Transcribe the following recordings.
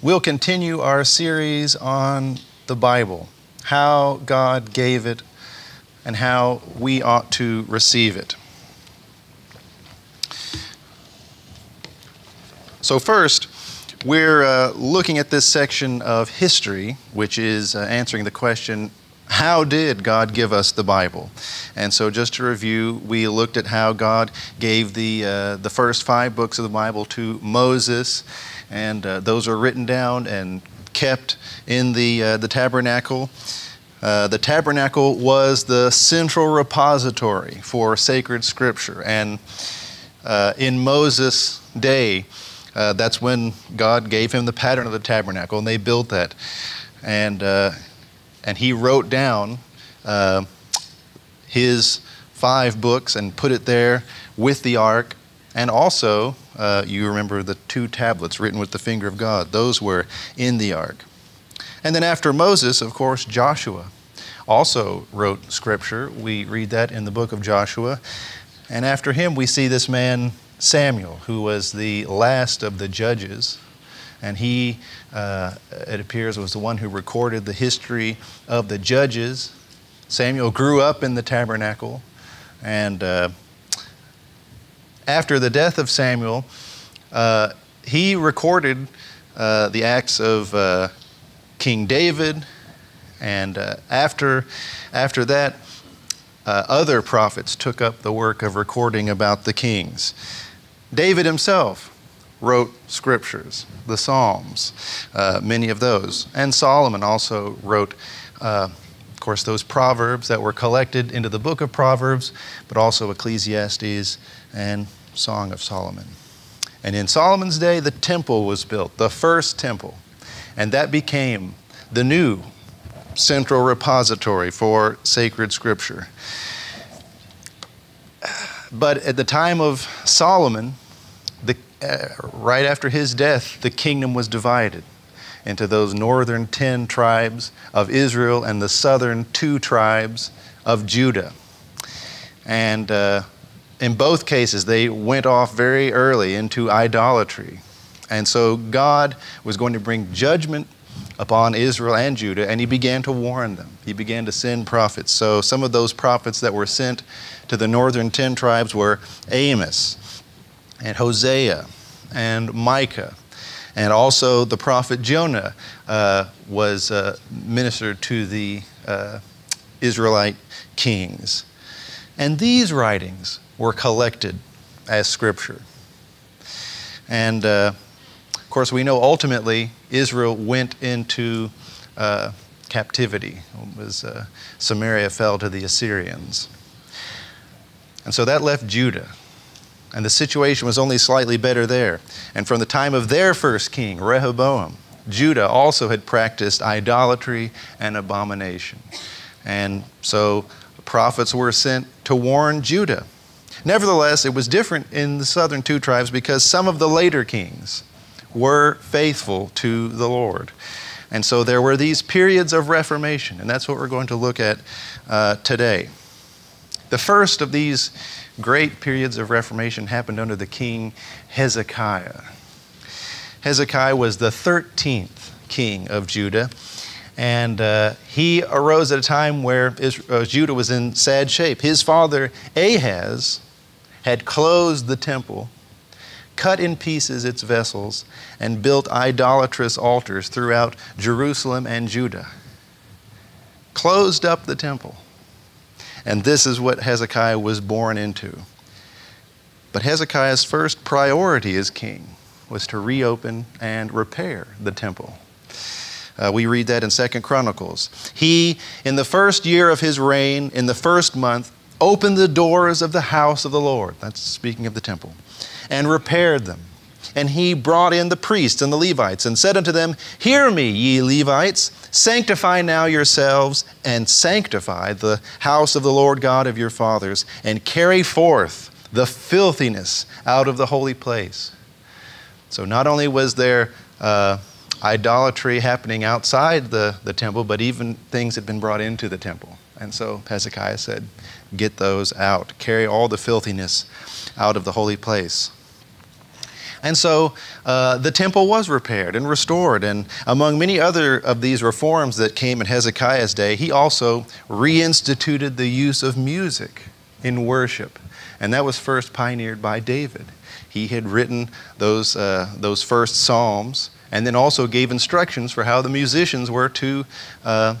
we'll continue our series on the Bible, how God gave it, and how we ought to receive it. So, first, we're uh, looking at this section of history, which is uh, answering the question how did God give us the Bible? And so, just to review, we looked at how God gave the, uh, the first five books of the Bible to Moses, and uh, those are written down and kept in the, uh, the tabernacle. Uh, the tabernacle was the central repository for sacred scripture, and uh, in Moses' day, uh, that's when God gave him the pattern of the tabernacle, and they built that. And, uh, and he wrote down uh, his five books and put it there with the ark. And also, uh, you remember the two tablets written with the finger of God, those were in the ark. And then after Moses, of course, Joshua also wrote scripture. We read that in the book of Joshua. And after him, we see this man Samuel, who was the last of the judges. And he, uh, it appears, was the one who recorded the history of the judges. Samuel grew up in the tabernacle. And uh, after the death of Samuel, uh, he recorded uh, the acts of uh, King David. And uh, after, after that, other prophets took up the work of recording about the kings. David himself wrote scriptures, the Psalms, uh, many of those. And Solomon also wrote, uh, of course, those Proverbs that were collected into the book of Proverbs, but also Ecclesiastes and Song of Solomon. And in Solomon's day, the temple was built, the first temple. And that became the new central repository for sacred scripture. But at the time of Solomon, the, uh, right after his death, the kingdom was divided into those northern 10 tribes of Israel and the southern two tribes of Judah. And uh, in both cases, they went off very early into idolatry. And so God was going to bring judgment upon Israel and Judah, and he began to warn them. He began to send prophets. So some of those prophets that were sent to the northern ten tribes were Amos and Hosea and Micah. And also the prophet Jonah uh, was uh, ministered to the uh, Israelite kings. And these writings were collected as scripture. And uh, of course, we know ultimately Israel went into uh, captivity. Was, uh, Samaria fell to the Assyrians. And so that left Judah. And the situation was only slightly better there. And from the time of their first king, Rehoboam, Judah also had practiced idolatry and abomination. And so prophets were sent to warn Judah. Nevertheless, it was different in the southern two tribes because some of the later kings were faithful to the Lord. And so there were these periods of reformation, and that's what we're going to look at uh, today. The first of these great periods of reformation happened under the king Hezekiah. Hezekiah was the 13th king of Judah, and uh, he arose at a time where Israel, uh, Judah was in sad shape. His father Ahaz had closed the temple cut in pieces its vessels, and built idolatrous altars throughout Jerusalem and Judah. Closed up the temple. And this is what Hezekiah was born into. But Hezekiah's first priority as king was to reopen and repair the temple. Uh, we read that in Second Chronicles. He, in the first year of his reign, in the first month, opened the doors of the house of the Lord. That's speaking of the temple and repaired them. And he brought in the priests and the Levites and said unto them, Hear me, ye Levites, sanctify now yourselves and sanctify the house of the Lord God of your fathers, and carry forth the filthiness out of the holy place. So not only was there uh, idolatry happening outside the, the temple, but even things had been brought into the temple. And so Hezekiah said, Get those out, carry all the filthiness out of the holy place. And so uh, the temple was repaired and restored. And among many other of these reforms that came in Hezekiah's day, he also reinstituted the use of music in worship. And that was first pioneered by David. He had written those, uh, those first psalms and then also gave instructions for how the musicians were to, uh,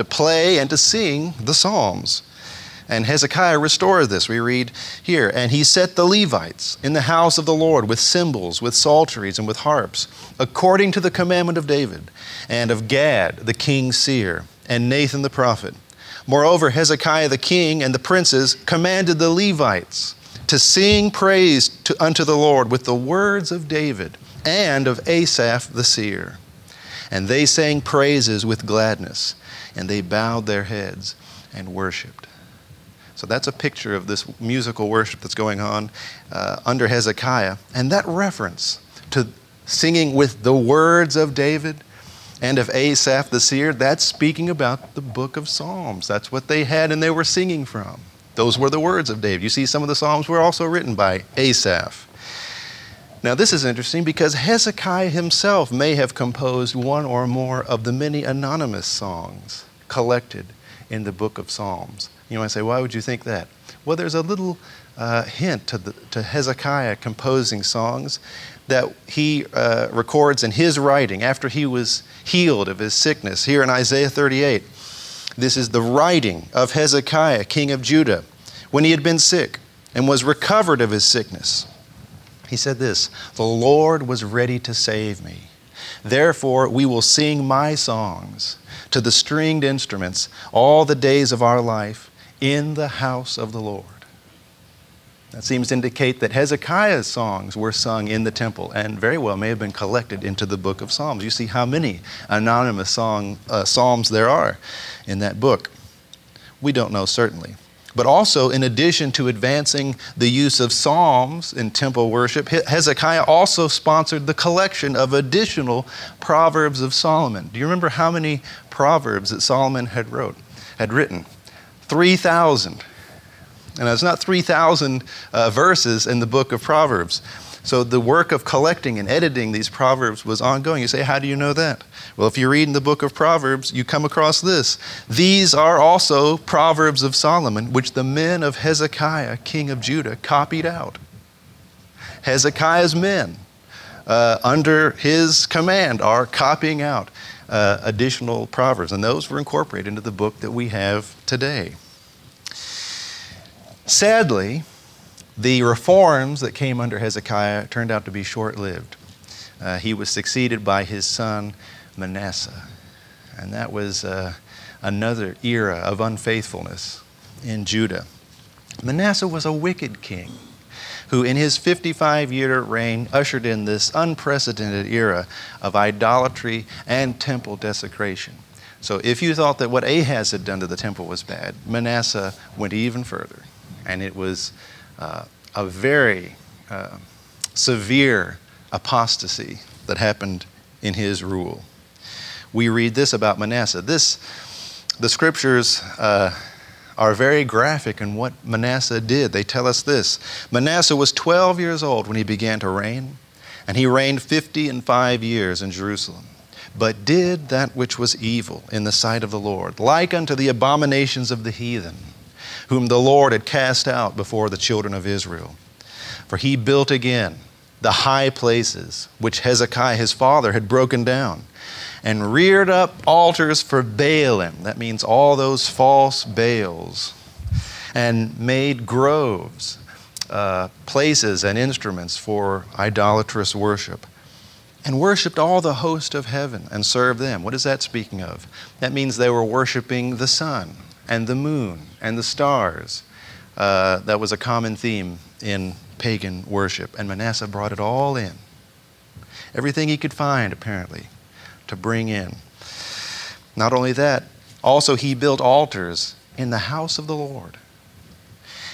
to play and to sing the psalms. And Hezekiah restored this. We read here, and he set the Levites in the house of the Lord with cymbals, with psalteries, and with harps, according to the commandment of David, and of Gad, the king's seer, and Nathan the prophet. Moreover, Hezekiah the king and the princes commanded the Levites to sing praise to, unto the Lord with the words of David and of Asaph the seer. And they sang praises with gladness, and they bowed their heads and worshiped. So that's a picture of this musical worship that's going on uh, under Hezekiah. And that reference to singing with the words of David and of Asaph the seer, that's speaking about the book of Psalms. That's what they had and they were singing from. Those were the words of David. You see, some of the Psalms were also written by Asaph. Now, this is interesting because Hezekiah himself may have composed one or more of the many anonymous songs collected in the book of Psalms. You might say, why would you think that? Well, there's a little uh, hint to, the, to, Hezekiah composing songs that he uh, records in his writing after he was healed of his sickness. Here in Isaiah 38, this is the writing of Hezekiah, king of Judah, when he had been sick and was recovered of his sickness. He said this The Lord was ready to save me. Therefore, we will sing my songs to the stringed instruments all the days of our life in the house of the Lord. That seems to indicate that Hezekiah's songs were sung in the temple and very well may have been collected into the book of Psalms. You see how many anonymous song, uh, psalms there are in that book. We don't know certainly. But also, in addition to advancing the use of psalms in temple worship, Hezekiah also sponsored the collection of additional Proverbs of Solomon. Do you remember how many Proverbs that Solomon had wrote, had written? 3,000. And it's not 3,000 uh, verses in the book of Proverbs. So the work of collecting and editing these Proverbs was ongoing. You say, How do you know that? Well, if you read in the book of Proverbs, you come across this. These are also Proverbs of Solomon, which the men of Hezekiah, king of Judah, copied out. Hezekiah's men, uh, under his command, are copying out uh, additional proverbs, and those were incorporated into the book that we have today. Sadly, the reforms that came under Hezekiah turned out to be short lived. Uh, he was succeeded by his son Manasseh, and that was uh, another era of unfaithfulness in Judah. Manasseh was a wicked king who, in his 55 year reign, ushered in this unprecedented era of idolatry and temple desecration. So, if you thought that what Ahaz had done to the temple was bad, Manasseh went even further. And it was uh, a very uh, severe apostasy that happened in his rule. We read this about Manasseh. This, the scriptures uh, are very graphic in what Manasseh did. They tell us this Manasseh was 12 years old when he began to reign, and he reigned 50 and 5 years in Jerusalem, but did that which was evil in the sight of the Lord, like unto the abominations of the heathen, whom the Lord had cast out before the children of Israel. For he built again the high places which Hezekiah his father had broken down and reared up altars for Baalim. That means all those false Baals. And made groves, uh, places, and instruments for idolatrous worship. And worshiped all the host of heaven and served them. What is that speaking of? That means they were worshiping the sun and the moon and the stars. Uh, that was a common theme in pagan worship. And Manasseh brought it all in. Everything he could find, apparently to bring in. Not only that, also he built altars in the house of the Lord.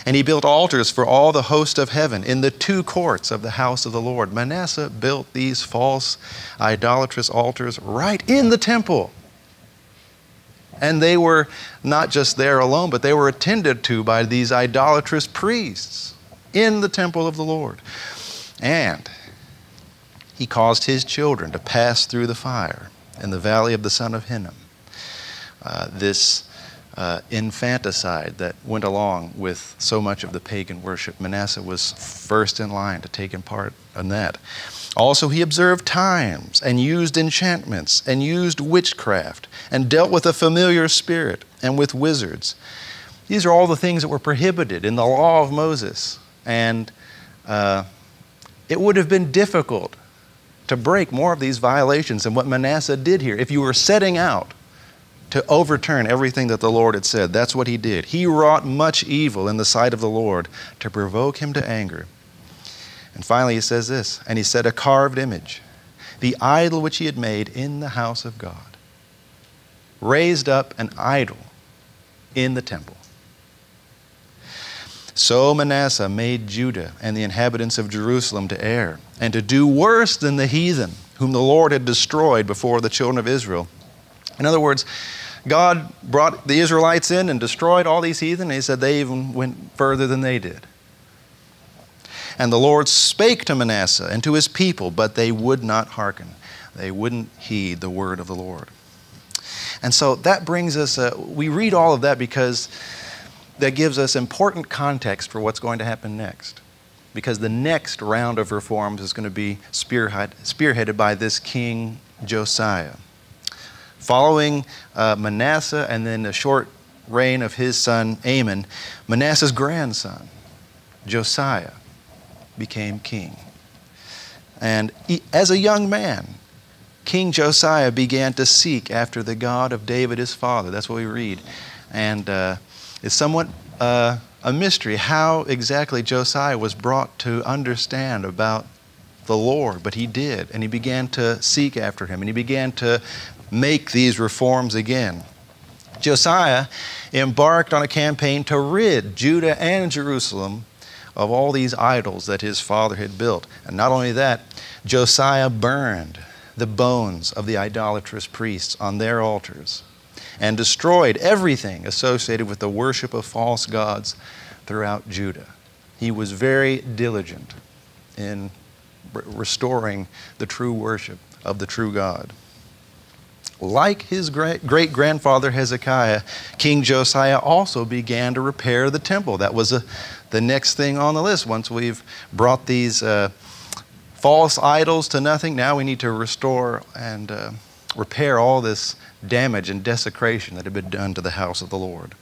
And he built altars for all the host of heaven in the two courts of the house of the Lord. Manasseh built these false, idolatrous altars right in the temple. And they were not just there alone, but they were attended to by these idolatrous priests in the temple of the Lord. And he caused his children to pass through the fire in the valley of the son of Hinnom. Uh, this uh, infanticide that went along with so much of the pagan worship. Manasseh was first in line to take in part in that. Also, he observed times and used enchantments and used witchcraft and dealt with a familiar spirit and with wizards. These are all the things that were prohibited in the law of Moses. And uh, it would have been difficult to break more of these violations than what Manasseh did here. If you were setting out to overturn everything that the Lord had said. That's what he did. He wrought much evil in the sight of the Lord to provoke him to anger. And finally, he says this And he said, a carved image, the idol which he had made in the house of God, raised up an idol in the temple. So Manasseh made Judah and the inhabitants of Jerusalem to err, and to do worse than the heathen, whom the Lord had destroyed before the children of Israel. In other words, God brought the Israelites in and destroyed all these heathen, and he said they even went further than they did. And the Lord spake to Manasseh and to his people, but they would not hearken. They wouldn't heed the word of the Lord. And so that brings us, uh, we read all of that because that gives us important context for what's going to happen next. Because the next round of reforms is going to be spearhead, spearheaded by this king Josiah. Following uh, Manasseh and then the short reign of his son Amon, Manasseh's grandson, Josiah, became king. And as a young man, King Josiah began to seek after the God of David his father. That's what we read. And uh, it's somewhat uh, a mystery how exactly Josiah was brought to understand about the Lord, but he did. And he began to seek after him, and he began to make these reforms again. Josiah embarked on a campaign to rid Judah and Jerusalem of all these idols that his father had built. And not only that, Josiah burned the bones of the idolatrous priests on their altars and destroyed everything associated with the worship of false gods throughout Judah. He was very diligent in restoring the true worship of the true God. Like his great great grandfather Hezekiah, King Josiah also began to repair the temple. That was a, the next thing on the list. Once we've brought these uh, false idols to nothing, now we need to restore and uh, repair all this damage and desecration that had been done to the house of the Lord.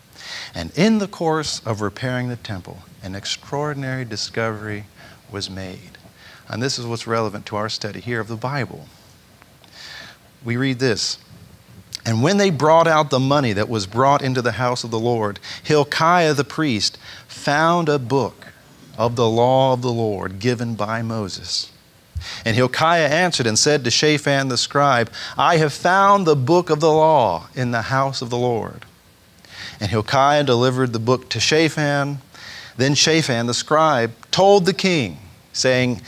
And in the course of repairing the temple, an extraordinary discovery was made. And this is what's relevant to our study here of the Bible. We read this and when they brought out the money that was brought into the house of the Lord, Hilkiah the priest found a book of the law of the Lord given by Moses. And Hilkiah answered and said to Shaphan the scribe, I have found the book of the law in the house of the Lord. And Hilkiah delivered the book to Shaphan. Then Shaphan the scribe told the king, saying,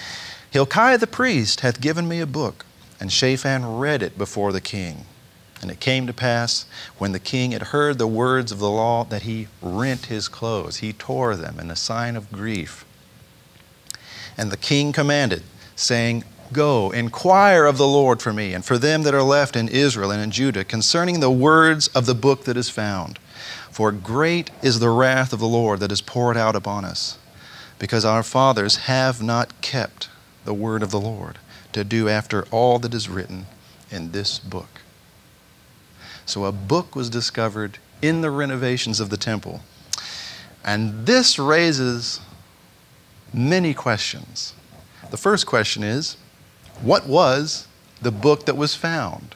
Hilkiah the priest hath given me a book. And Shaphan read it before the king. And it came to pass when the king had heard the words of the law that he rent his clothes, he tore them in a sign of grief. And the king commanded, saying, Go, inquire of the Lord for me and for them that are left in Israel and in Judah concerning the words of the book that is found. For great is the wrath of the Lord that is poured out upon us, because our fathers have not kept the word of the Lord to do after all that is written in this book. So a book was discovered in the renovations of the temple. And this raises many questions. The first question is what was the book that was found?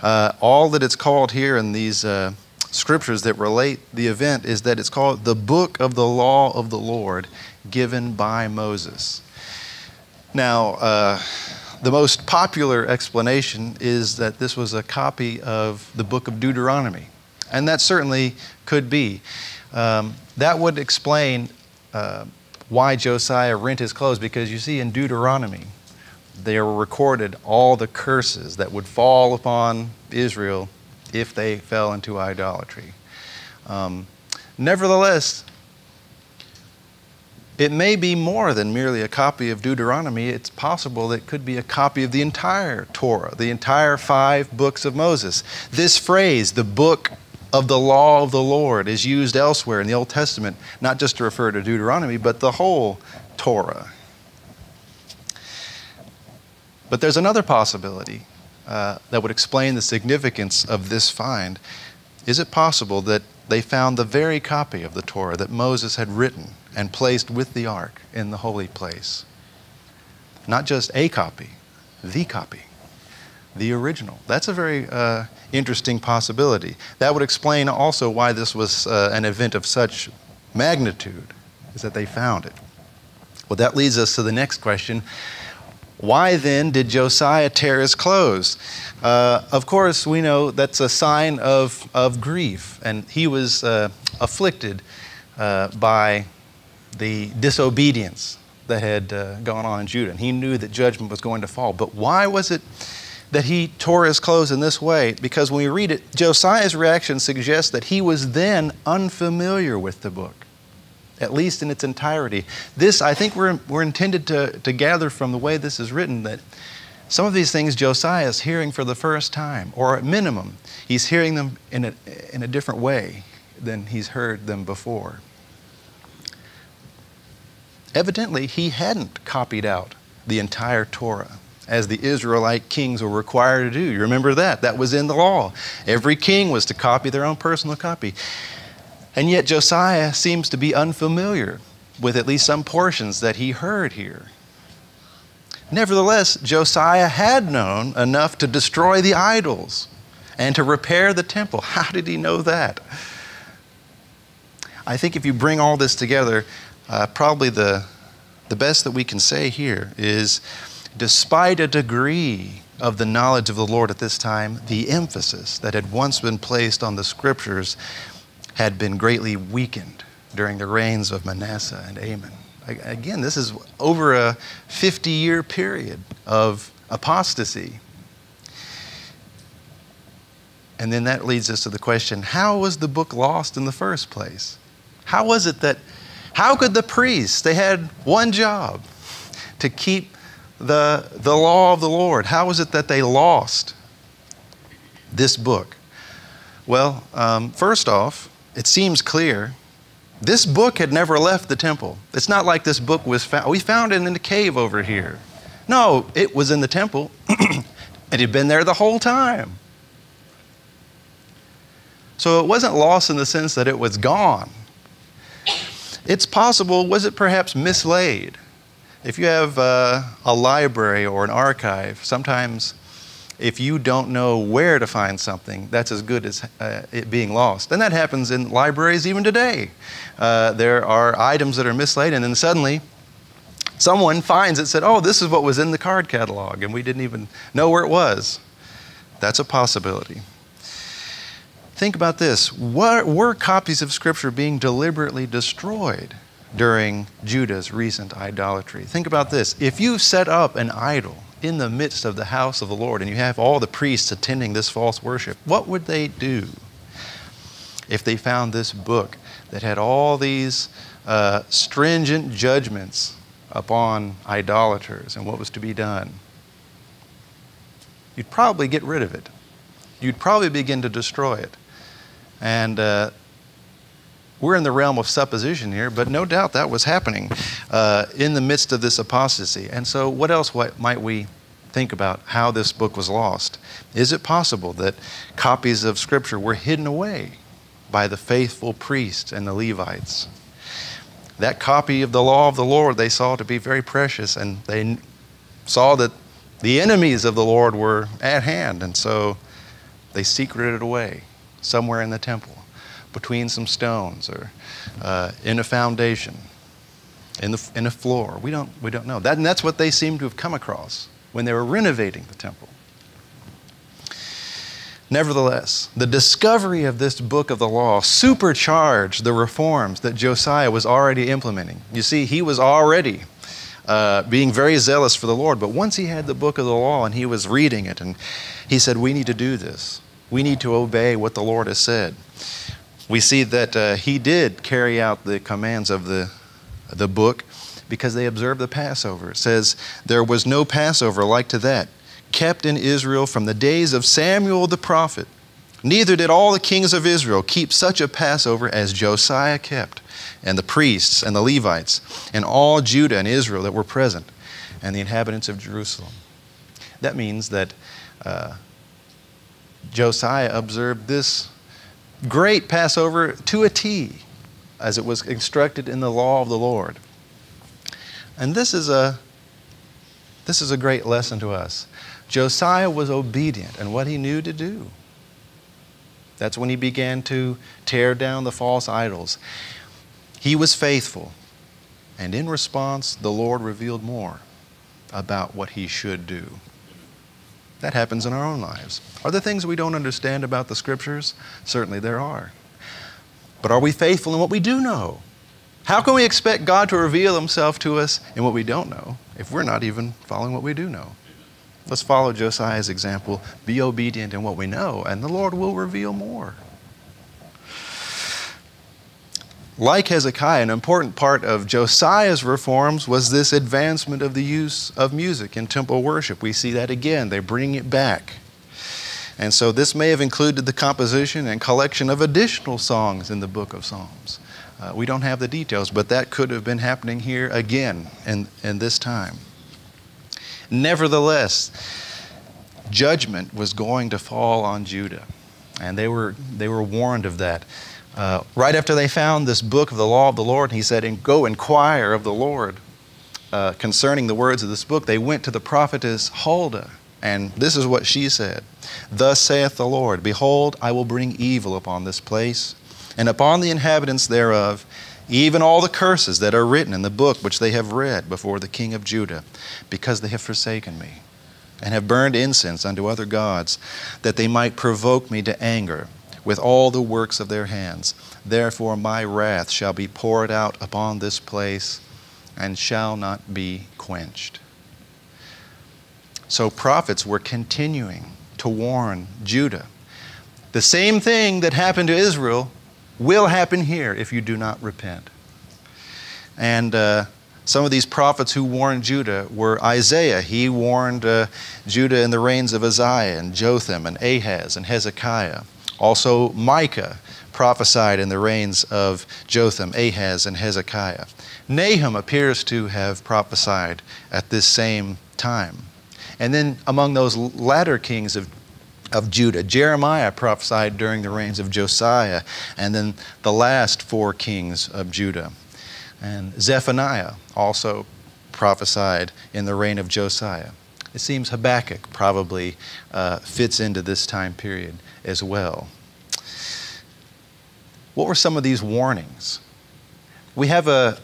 Uh, all that it's called here in these uh, scriptures that relate the event is that it's called the book of the law of the Lord given by Moses. Now, uh, the most popular explanation is that this was a copy of the book of Deuteronomy, and that certainly could be. Um, that would explain uh, why Josiah rent his clothes, because you see in Deuteronomy, there were recorded all the curses that would fall upon Israel if they fell into idolatry. Um, nevertheless, it may be more than merely a copy of Deuteronomy. It's possible that it could be a copy of the entire Torah, the entire five books of Moses. This phrase, the book of the law of the Lord, is used elsewhere in the Old Testament, not just to refer to Deuteronomy, but the whole Torah. But there's another possibility uh, that would explain the significance of this find. Is it possible that they found the very copy of the Torah that Moses had written and placed with the ark in the holy place? Not just a copy, the copy, the original. That's a very uh, interesting possibility. That would explain also why this was uh, an event of such magnitude, is that they found it. Well, that leads us to the next question why then did Josiah tear his clothes? Uh, of course, we know that's a sign of, of grief, and he was uh, afflicted uh, by the disobedience that had uh, gone on in Judah, and he knew that judgment was going to fall. But why was it that he tore his clothes in this way? Because when we read it, Josiah's reaction suggests that he was then unfamiliar with the book at least in its entirety. This, I think, we're, we're intended to, to gather from the way this is written that some of these things Josiah is hearing for the first time, or at minimum, he's hearing them in a, in a different way than he's heard them before. Evidently, he hadn't copied out the entire Torah as the Israelite kings were required to do. You remember that? That was in the law. Every king was to copy their own personal copy. And yet Josiah seems to be unfamiliar with at least some portions that he heard here. Nevertheless, Josiah had known enough to destroy the idols and to repair the temple. How did he know that? I think if you bring all this together, uh, probably the, the best that we can say here is despite a degree of the knowledge of the Lord at this time, the emphasis that had once been placed on the scriptures had been greatly weakened during the reigns of Manasseh and Amon. Again, this is over a 50 year period of apostasy. And then that leads us to the question how was the book lost in the first place? How was it that, how could the priests, they had one job to keep the, the law of the Lord, how was it that they lost this book? Well, um, first off, it seems clear this book had never left the temple. It's not like this book was found. We found it in the cave over here. No, it was in the temple. it had been there the whole time. So it wasn't lost in the sense that it was gone. It's possible, was it perhaps mislaid? If you have uh, a library or an archive, sometimes if you don't know where to find something, that's as good as uh, it being lost. And that happens in libraries even today. Uh, there are items that are mislaid, and then suddenly someone finds it, said, Oh, this is what was in the card catalog, and we didn't even know where it was. That's a possibility. Think about this. What, were copies of Scripture being deliberately destroyed during Judah's recent idolatry? Think about this. If you set up an idol, in the midst of the house of the Lord and you have all the priests attending this false worship, what would they do if they found this book that had all these uh, stringent judgments upon idolaters and what was to be done? You'd probably get rid of it. You'd probably begin to destroy it. And uh, we're in the realm of supposition here, but no doubt that was happening uh, in the midst of this apostasy. And so, what else what might we think about how this book was lost? Is it possible that copies of Scripture were hidden away by the faithful priests and the Levites? That copy of the law of the Lord they saw to be very precious, and they saw that the enemies of the Lord were at hand, and so they secreted it away somewhere in the temple between some stones or uh, in a foundation, in, the, in a floor. We don't, we don't know. That, and that's what they seem to have come across when they were renovating the temple. Nevertheless, the discovery of this book of the law supercharged the reforms that Josiah was already implementing. You see, he was already uh, being very zealous for the Lord, but once he had the book of the law and he was reading it, and he said, We need to do this. We need to obey what the Lord has said we see that uh, he did carry out the commands of the the book because they observed the Passover. It says, There was no Passover like to that, kept in Israel from the days of Samuel the prophet. Neither did all the kings of Israel keep such a Passover as Josiah kept, and the priests and the Levites, and all Judah and Israel that were present, and the inhabitants of Jerusalem. That means that uh, Josiah observed this great Passover to a T, as it was instructed in the law of the Lord. And this is a, this is a great lesson to us. Josiah was obedient in what he knew to do. That's when he began to tear down the false idols. He was faithful, and in response, the Lord revealed more about what he should do. That happens in our own lives. Are there things we don't understand about the scriptures? Certainly there are. But are we faithful in what we do know? How can we expect God to reveal himself to us in what we don't know if we're not even following what we do know? Let's follow Josiah's example. Be obedient in what we know, and the Lord will reveal more. Like Hezekiah, an important part of Josiah's reforms was this advancement of the use of music in temple worship. We see that again. They bring it back. And so this may have included the composition and collection of additional songs in the book of Psalms. Uh, we don't have the details, but that could have been happening here again in, in this time. Nevertheless, judgment was going to fall on Judah, and they were, they were warned of that. Uh, right after they found this book of the law of the Lord, he said, and Go inquire of the Lord uh, concerning the words of this book. They went to the prophetess Huldah, and this is what she said Thus saith the Lord, Behold, I will bring evil upon this place and upon the inhabitants thereof, even all the curses that are written in the book which they have read before the king of Judah, because they have forsaken me, and have burned incense unto other gods, that they might provoke me to anger with all the works of their hands. Therefore my wrath shall be poured out upon this place, and shall not be quenched. So prophets were continuing to warn Judah. The same thing that happened to Israel will happen here if you do not repent. And uh, some of these prophets who warned Judah were Isaiah. He warned uh, Judah in the reigns of Uzziah and Jotham and Ahaz and Hezekiah. Also, Micah prophesied in the reigns of Jotham, Ahaz, and Hezekiah. Nahum appears to have prophesied at this same time. And then among those latter kings of of Judah. Jeremiah prophesied during the reigns of Josiah, and then the last four kings of Judah. And Zephaniah also prophesied in the reign of Josiah. It seems Habakkuk probably uh, fits into this time period as well. What were some of these warnings? We have a,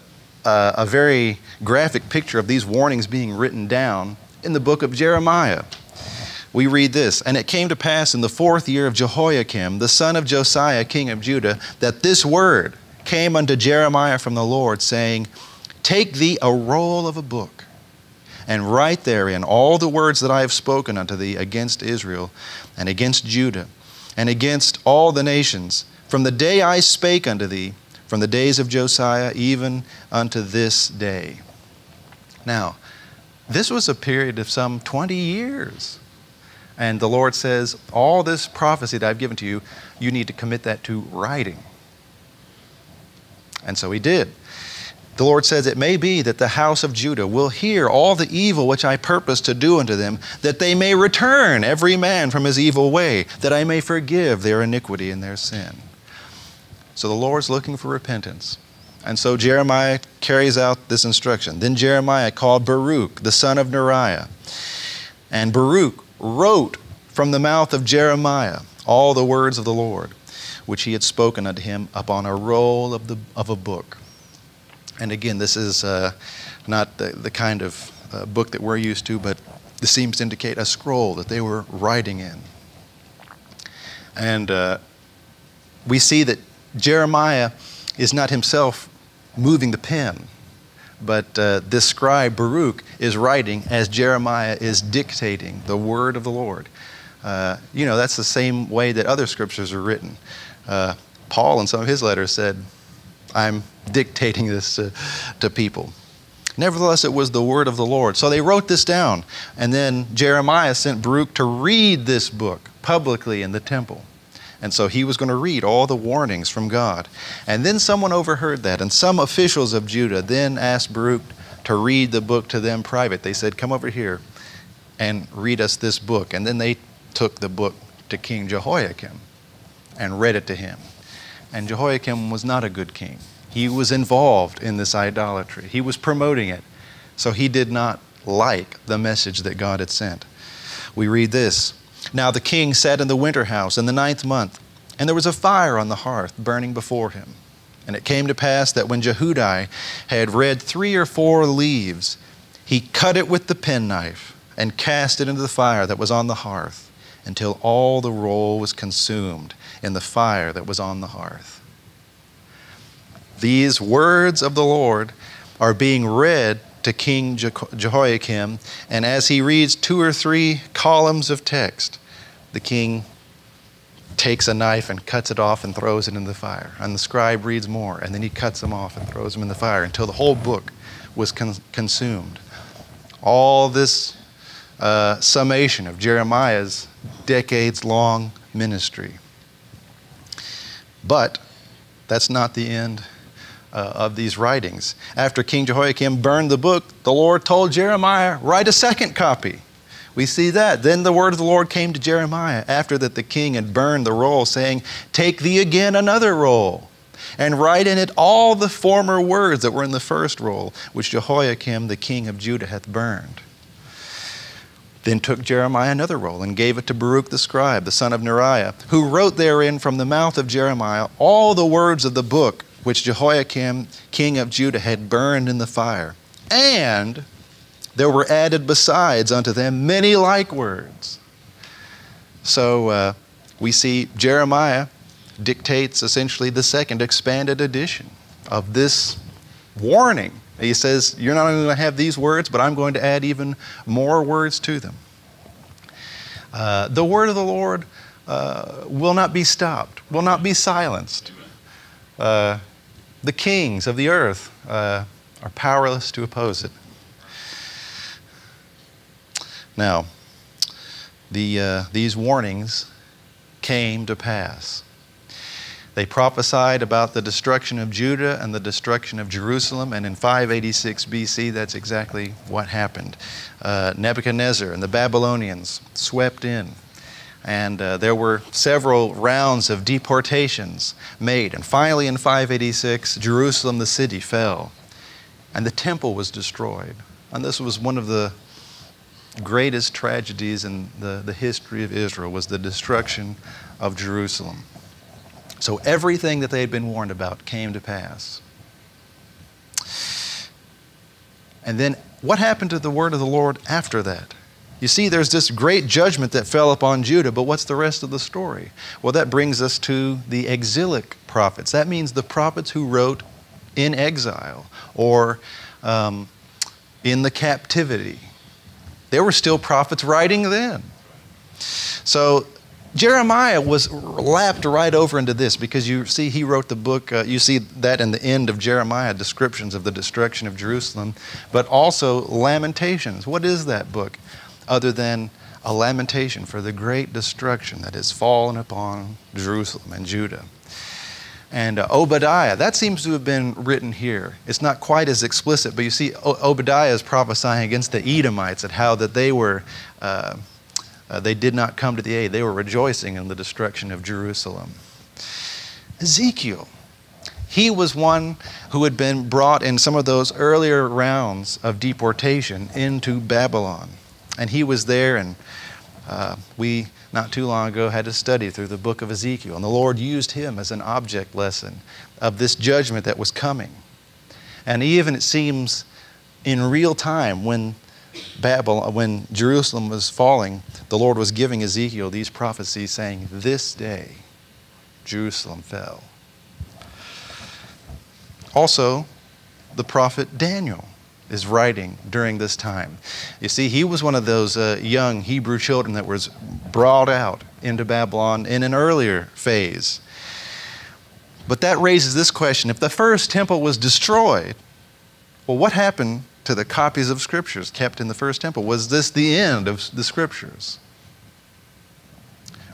a, a very graphic picture of these warnings being written down in the book of Jeremiah we read this And it came to pass in the fourth year of Jehoiakim, the son of Josiah, king of Judah, that this word came unto Jeremiah from the Lord, saying, Take thee a roll of a book, and write therein all the words that I have spoken unto thee against Israel, and against Judah, and against all the nations, from the day I spake unto thee, from the days of Josiah, even unto this day. Now, this was a period of some 20 years and the Lord says, All this prophecy that I've given to you, you need to commit that to writing. And so he did. The Lord says, It may be that the house of Judah will hear all the evil which I purpose to do unto them, that they may return every man from his evil way, that I may forgive their iniquity and their sin. So the Lord's looking for repentance. And so Jeremiah carries out this instruction. Then Jeremiah called Baruch, the son of Neriah. And Baruch wrote from the mouth of Jeremiah all the words of the Lord, which he had spoken unto him upon a roll of, the, of a book. And again, this is uh, not the, the kind of uh, book that we're used to, but this seems to indicate a scroll that they were writing in. And uh, we see that Jeremiah is not himself moving the pen but uh, this scribe, Baruch, is writing as Jeremiah is dictating the word of the Lord. Uh, you know, that's the same way that other scriptures are written. Uh, Paul, in some of his letters, said, I'm dictating this to, to people. Nevertheless, it was the word of the Lord. So they wrote this down. And then Jeremiah sent Baruch to read this book publicly in the temple. And so he was going to read all the warnings from God. And then someone overheard that. And some officials of Judah then asked Baruch to read the book to them private. They said, Come over here and read us this book. And then they took the book to King Jehoiakim and read it to him. And Jehoiakim was not a good king. He was involved in this idolatry, he was promoting it. So he did not like the message that God had sent. We read this Now the king sat in the winter house in the ninth month, and there was a fire on the hearth burning before him. And it came to pass that when Jehudi had read three or four leaves, he cut it with the penknife and cast it into the fire that was on the hearth until all the roll was consumed in the fire that was on the hearth. These words of the Lord are being read to King Jehoiakim, and as he reads two or three columns of text, the king takes a knife and cuts it off and throws it in the fire. And the scribe reads more, and then he cuts them off and throws them in the fire until the whole book was con- consumed. All this uh, summation of Jeremiah's decades long ministry. But that's not the end uh, of these writings. After King Jehoiakim burned the book, the Lord told Jeremiah, write a second copy. We see that. Then the word of the Lord came to Jeremiah after that the king had burned the roll, saying, Take thee again another roll, and write in it all the former words that were in the first roll, which Jehoiakim the king of Judah hath burned. Then took Jeremiah another roll and gave it to Baruch the scribe, the son of Neriah, who wrote therein from the mouth of Jeremiah all the words of the book which Jehoiakim, king of Judah, had burned in the fire. And there were added besides unto them many like words. So uh, we see Jeremiah dictates essentially the second expanded edition of this warning. He says, You're not only going to have these words, but I'm going to add even more words to them. Uh, the word of the Lord uh, will not be stopped, will not be silenced. Uh, the kings of the earth uh, are powerless to oppose it. Now, the, uh, these warnings came to pass. They prophesied about the destruction of Judah and the destruction of Jerusalem, and in 586 BC, that's exactly what happened. Uh, Nebuchadnezzar and the Babylonians swept in and uh, there were several rounds of deportations made. And finally, in 586, Jerusalem, the city, fell, and the temple was destroyed. And this was one of the greatest tragedies in the, the history of Israel was the destruction of Jerusalem. So everything that they had been warned about came to pass. And then what happened to the word of the Lord after that? You see, there's this great judgment that fell upon Judah, but what's the rest of the story? Well, that brings us to the exilic prophets. That means the prophets who wrote in exile or um, in the captivity. There were still prophets writing then. So Jeremiah was lapped right over into this because you see, he wrote the book, uh, you see that in the end of Jeremiah, descriptions of the destruction of Jerusalem, but also Lamentations. What is that book? other than a lamentation for the great destruction that has fallen upon Jerusalem and Judah. And uh, Obadiah, that seems to have been written here. It's not quite as explicit, but you see, o- Obadiah is prophesying against the Edomites and how that they were, uh, uh, they did not come to the aid. They were rejoicing in the destruction of Jerusalem. Ezekiel, he was one who had been brought in some of those earlier rounds of deportation into Babylon. And he was there, and uh, we, not too long ago, had to study through the book of Ezekiel. And the Lord used him as an object lesson of this judgment that was coming. And even it seems in real time when Babylon, when Jerusalem was falling, the Lord was giving Ezekiel these prophecies saying, This day Jerusalem fell. Also, the prophet Daniel is writing during this time. You see, he was one of those uh, young Hebrew children that was brought out into Babylon in an earlier phase. But that raises this question if the first temple was destroyed, well, what happened to the copies of scriptures kept in the first temple? Was this the end of the scriptures?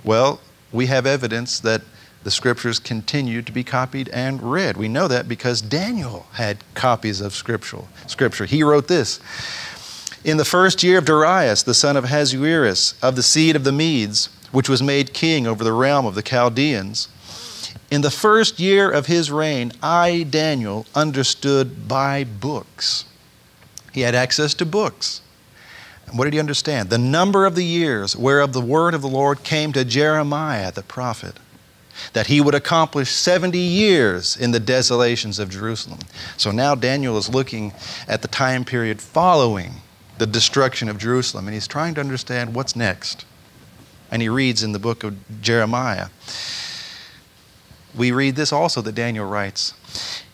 Well, we have evidence that the scriptures continued to be copied and read. We know that because Daniel had copies of scripture. Scripture. He wrote this. In the first year of Darius, the son of Ahasuerus, of the seed of the Medes, which was made king over the realm of the Chaldeans, in the first year of his reign, I, Daniel, understood by books. He had access to books. And what did he understand? The number of the years whereof the word of the Lord came to Jeremiah the prophet that he would accomplish 70 years in the desolations of Jerusalem. So now Daniel is looking at the time period following the destruction of Jerusalem, and he's trying to understand what's next. And he reads in the book of Jeremiah. We read this also that Daniel writes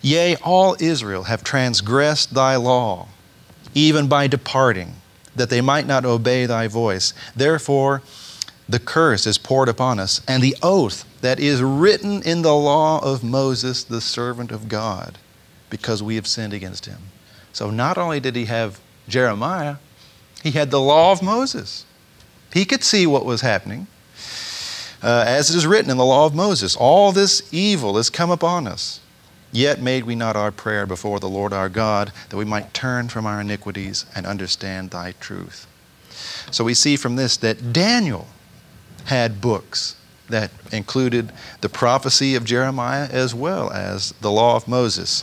Yea, all Israel have transgressed thy law, even by departing, that they might not obey thy voice. Therefore, the curse is poured upon us, and the oath that is written in the law of Moses, the servant of God, because we have sinned against him. So not only did he have Jeremiah, he had the law of Moses. He could see what was happening. Uh, as it is written in the law of Moses, all this evil has come upon us. Yet made we not our prayer before the Lord our God, that we might turn from our iniquities and understand thy truth. So we see from this that Daniel had books that included the prophecy of Jeremiah as well as the law of Moses.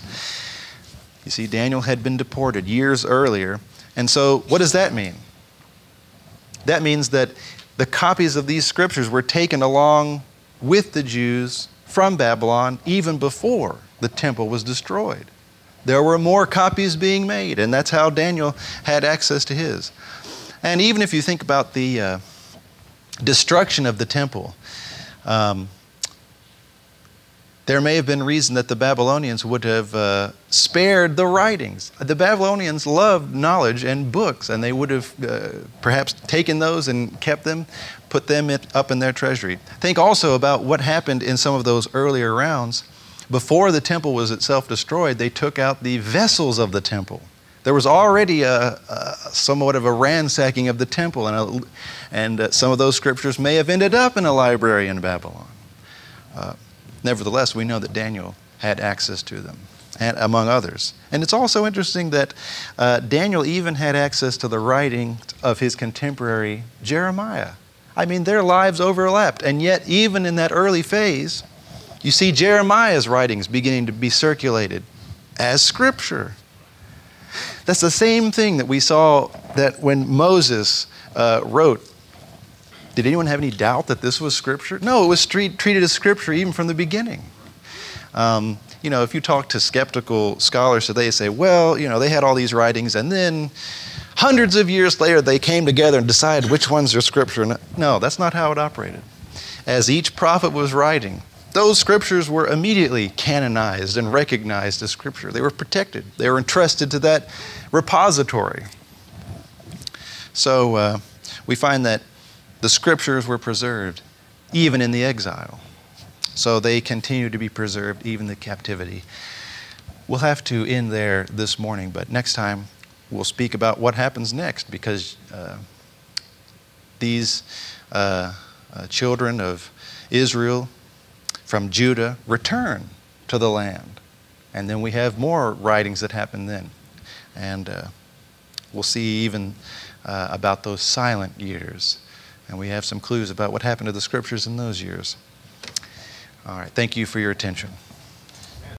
You see, Daniel had been deported years earlier. And so, what does that mean? That means that the copies of these scriptures were taken along with the Jews from Babylon even before the temple was destroyed. There were more copies being made, and that's how Daniel had access to his. And even if you think about the, uh, destruction of the temple. Um, there may have been reason that the Babylonians would have uh, spared the writings. The Babylonians loved knowledge and books, and they would have uh, perhaps taken those and kept them, put them up in their treasury. Think also about what happened in some of those earlier rounds. Before the temple was itself destroyed, they took out the vessels of the temple. There was already a, a, somewhat of a ransacking of the temple, and, a, and uh, some of those scriptures may have ended up in a library in Babylon. Uh, nevertheless, we know that Daniel had access to them, and, among others. And it's also interesting that uh, Daniel even had access to the writing of his contemporary Jeremiah. I mean, their lives overlapped, and yet, even in that early phase, you see Jeremiah's writings beginning to be circulated as scripture. That's the same thing that we saw that when Moses uh, wrote. Did anyone have any doubt that this was Scripture? No, it was treated as Scripture even from the beginning. Um, you know, if you talk to skeptical scholars they say, well, you know, they had all these writings, and then hundreds of years later they came together and decided which ones are Scripture. No, that's not how it operated. As each prophet was writing, those scriptures were immediately canonized and recognized as scripture. They were protected, they were entrusted to that repository. So uh, we find that the scriptures were preserved even in the exile. So they continue to be preserved even the captivity. We'll have to end there this morning, but next time we'll speak about what happens next because uh, these uh, uh children of Israel from Judah return to the land. And then we have more writings that happen then. And uh, we'll see even uh, about those silent years. And we have some clues about what happened to the scriptures in those years. All right, thank you for your attention.